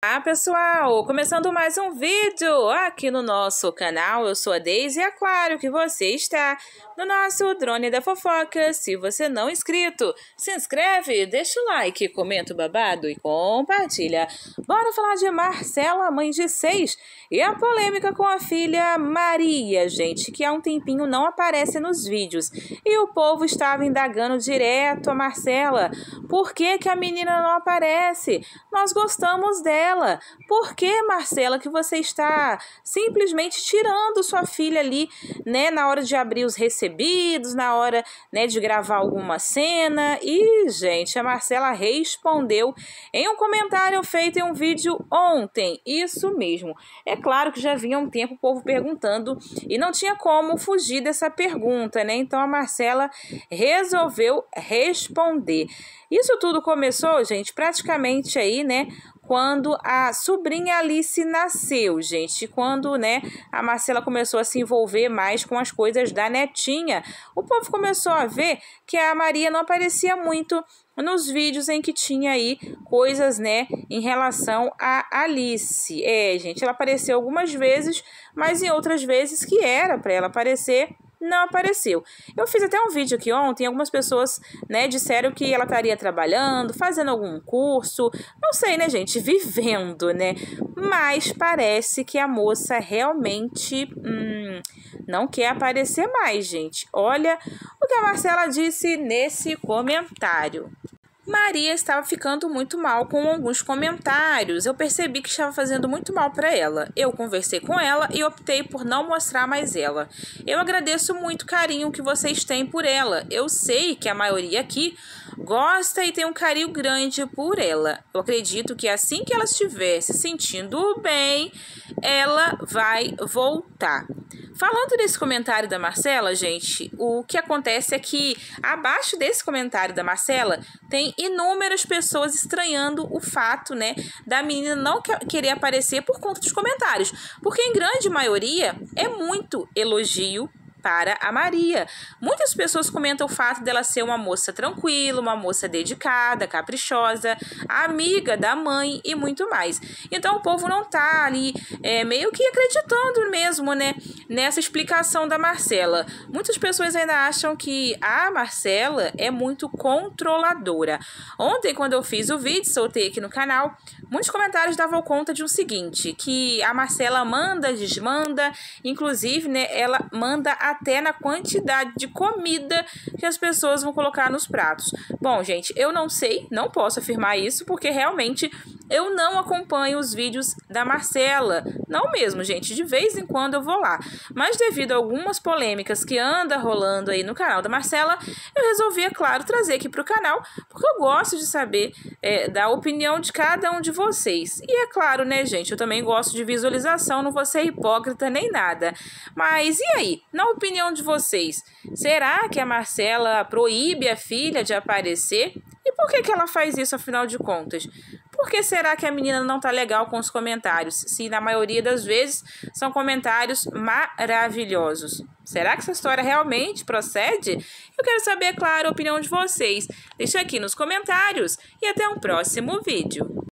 Olá pessoal, começando mais um vídeo aqui no nosso canal, eu sou a Deise Aquário, que você está no nosso Drone da Fofoca. Se você não é inscrito, se inscreve, deixa o like, comenta o babado e compartilha. Bora falar de Marcela, mãe de seis, e a polêmica com a filha Maria, gente, que há um tempinho não aparece nos vídeos. E o povo estava indagando direto a Marcela, por que que a menina não aparece? Nós gostamos dela Marcela, por que, Marcela, que você está simplesmente tirando sua filha ali, né, na hora de abrir os recebidos, na hora, né, de gravar alguma cena? E, gente, a Marcela respondeu em um comentário feito em um vídeo ontem. Isso mesmo. É claro que já vinha um tempo o povo perguntando e não tinha como fugir dessa pergunta, né? Então a Marcela resolveu responder. Isso tudo começou, gente, praticamente aí, né, quando a sobrinha Alice nasceu, gente. Quando, né, a Marcela começou a se envolver mais com as coisas da netinha, o povo começou a ver que a Maria não aparecia muito nos vídeos em que tinha aí coisas, né, em relação a Alice. É, gente, ela apareceu algumas vezes, mas em outras vezes que era para ela aparecer, não apareceu. Eu fiz até um vídeo aqui ontem, algumas pessoas, né, disseram que ela estaria trabalhando, fazendo algum curso, não sei, né, gente, vivendo, né? Mas parece que a moça realmente hum, não quer aparecer mais, gente. Olha o que a Marcela disse nesse comentário. Maria estava ficando muito mal com alguns comentários. Eu percebi que estava fazendo muito mal para ela. Eu conversei com ela e optei por não mostrar mais ela. Eu agradeço muito o carinho que vocês têm por ela. Eu sei que a maioria aqui gosta e tem um carinho grande por ela. Eu acredito que assim que ela estiver se sentindo bem, ela vai voltar. Falando desse comentário da Marcela, gente, o que acontece é que abaixo desse comentário da Marcela tem inúmeras pessoas estranhando o fato, né, da menina não querer aparecer por conta dos comentários, porque em grande maioria é muito elogio para a Maria. Muitas pessoas comentam o fato dela ser uma moça tranquila, uma moça dedicada, caprichosa, amiga da mãe e muito mais. Então o povo não tá ali é, meio que acreditando mesmo, né, nessa explicação da Marcela. Muitas pessoas ainda acham que a Marcela é muito controladora. Ontem, quando eu fiz o vídeo, soltei aqui no canal, muitos comentários davam conta de um seguinte, que a Marcela manda, desmanda, inclusive, né, ela manda a até na quantidade de comida que as pessoas vão colocar nos pratos. Bom, gente, eu não sei, não posso afirmar isso, porque realmente eu não acompanho os vídeos da Marcela. Não mesmo, gente, de vez em quando eu vou lá. Mas devido a algumas polêmicas que anda rolando aí no canal da Marcela, eu resolvi, é claro, trazer aqui para o canal, porque eu gosto de saber é, da opinião de cada um de vocês. E é claro, né, gente, eu também gosto de visualização, não vou ser hipócrita nem nada. Mas e aí? Na opinião de vocês, será que a Marcela proíbe a filha de aparecer? E por que, que ela faz isso, afinal de contas? Por que será que a menina não tá legal com os comentários? Se na maioria das vezes são comentários maravilhosos. Será que essa história realmente procede? Eu quero saber, claro, a opinião de vocês. Deixa aqui nos comentários e até um próximo vídeo.